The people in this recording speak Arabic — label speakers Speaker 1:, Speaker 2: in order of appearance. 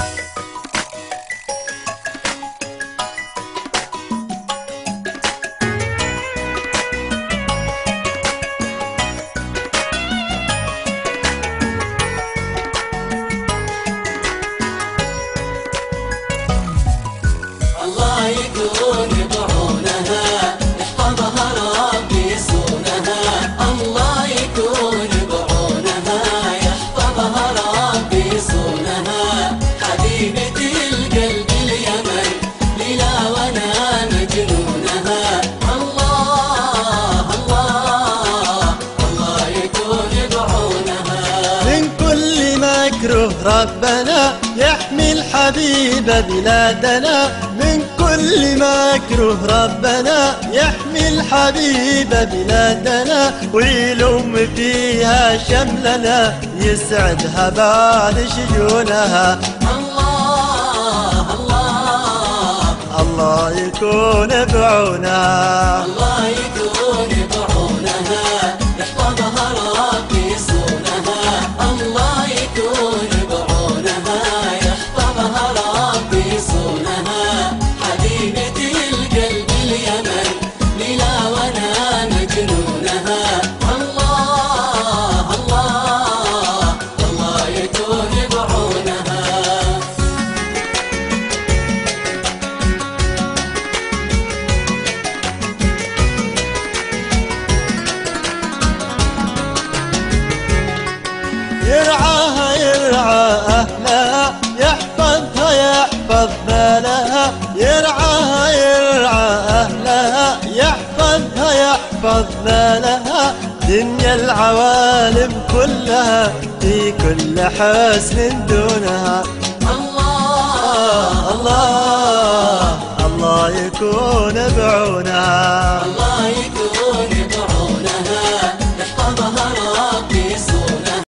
Speaker 1: الله
Speaker 2: ربنا يحمي الحبيب بلادنا من كل مكروه ربنا. يحمي الحبيب بلادنا ويلوم فيها شملنا يسعدها بعد شجونها.
Speaker 1: الله الله
Speaker 2: الله يكون بعونها.
Speaker 1: الله
Speaker 2: يرعاها يرعى أهلها يحفظها يحفظ مالها يرعاها يرعى أهلها يحفظها يحفظ مالها دنيا العوالم كلها في كل حسن دونها.
Speaker 1: الله
Speaker 2: الله الله يكون بعونها.
Speaker 1: الله يكون